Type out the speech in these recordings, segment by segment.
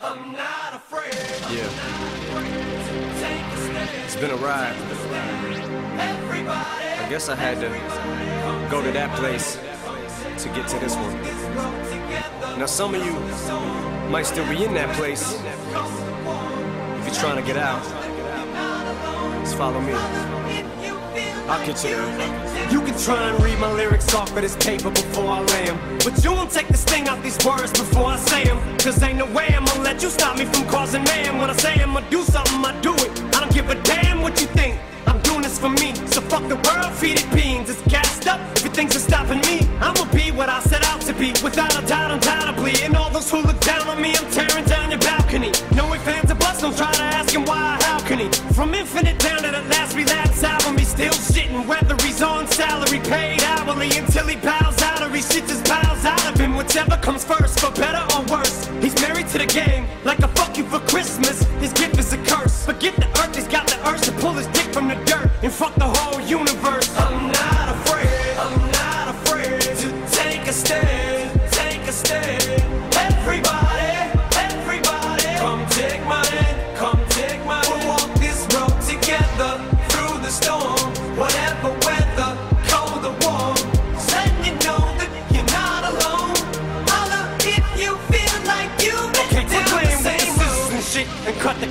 I'm not afraid. Yeah, it's been a ride. Everybody. I guess I had to go to that place to get to this one. Now, some of you might still be in that place. If you're trying to get out, just follow me. I'll get you. You can try and read my lyrics off of this paper before I lay 'em, But you won't take the sting out these words before I say 'em. Cause ain't no way I'm gonna let you stop me from causing mayhem. When I say I'm gonna do something, I do it. I don't give a damn what you think. I'm doing this for me. So fuck the world, feed it beans. It's gassed up. If you think's stopping me, I'ma be what I set out to be. Without a doubt, undoubtedly. And all those who look down on me, I'm tearing down your balcony. No ifs, fans, or buts, don't try to ask him why, how can he? From infinite down to the last relapse album, he's still shitting. Salary, paid hourly, until he bows out or he shit just bows out of him. Whichever comes first, for better or worse. He's married to the game, like a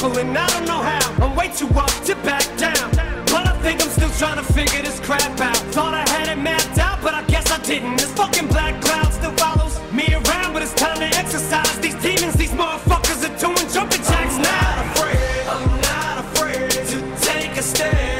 Circle, and I don't know how. I'm way too up to back down. But I think I'm still trying to figure this crap out. Thought I had it mapped out, but I guess I didn't. This fucking black cloud still follows me around, but it's time to exercise. These demons, these motherfuckers are doing jumping jacks I'm now. not afraid. I'm not afraid to take a stand.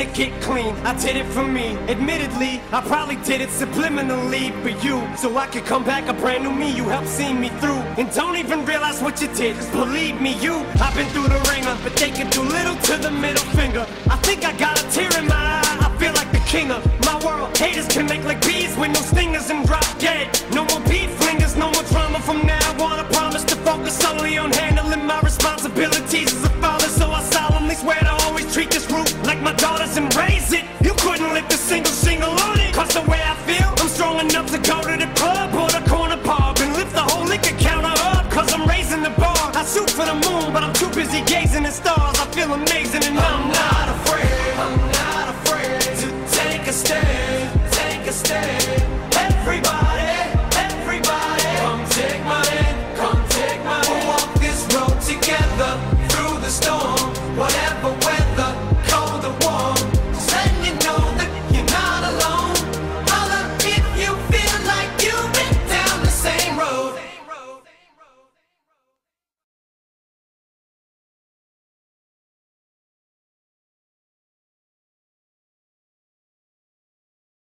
to get clean. I did it for me. Admittedly, I probably did it subliminally for you. So I could come back a brand new me. You helped see me through. And don't even realize what you did. Cause believe me, you. I've been through the wringer, but they can do little to the middle finger. I think I got rise and raise it. You couldn't lift a single single on it. Cause the way I feel, I'm strong enough to go to the club or the corner pub and lift the whole liquor counter up. Cause I'm raising the bar. I shoot for the moon, but I'm too busy gazing at stars. I feel amazing and I'm not.